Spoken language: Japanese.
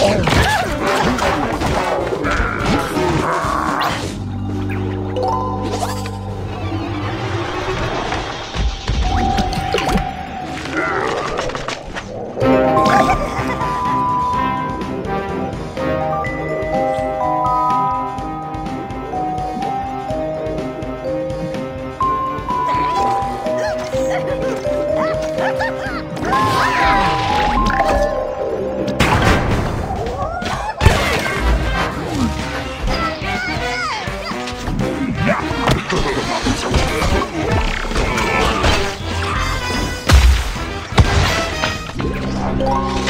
Oh. you